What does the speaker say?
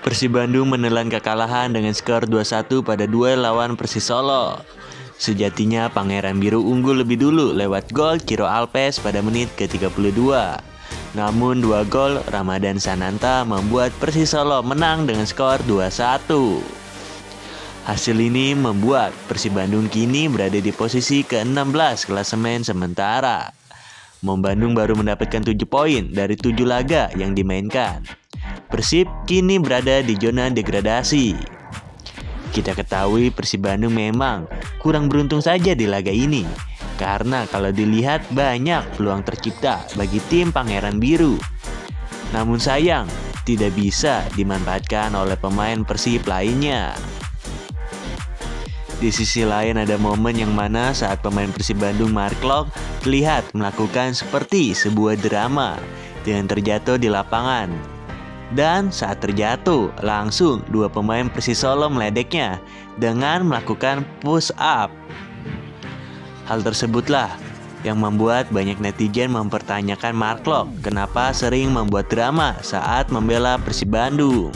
Persib Bandung menelan kekalahan dengan skor 2-1 pada duel lawan Persis Solo. Sejatinya Pangeran Biru unggul lebih dulu lewat gol Kiro Alpes pada menit ke-32. Namun dua gol Ramadan Sananta membuat Persis Solo menang dengan skor 2-1. Hasil ini membuat Persib Bandung kini berada di posisi ke-16 klasemen sementara. Mom Bandung baru mendapatkan 7 poin dari 7 laga yang dimainkan. Persib kini berada di zona degradasi. Kita ketahui Persib Bandung memang kurang beruntung saja di laga ini. Karena kalau dilihat banyak peluang tercipta bagi tim Pangeran Biru. Namun sayang, tidak bisa dimanfaatkan oleh pemain Persib lainnya. Di sisi lain ada momen yang mana saat pemain Persib Bandung Mark Lok terlihat melakukan seperti sebuah drama dengan terjatuh di lapangan dan saat terjatuh, langsung dua pemain Persis Solo meledeknya dengan melakukan push up. Hal tersebutlah yang membuat banyak netizen mempertanyakan Mark Lok kenapa sering membuat drama saat membela Persib Bandung.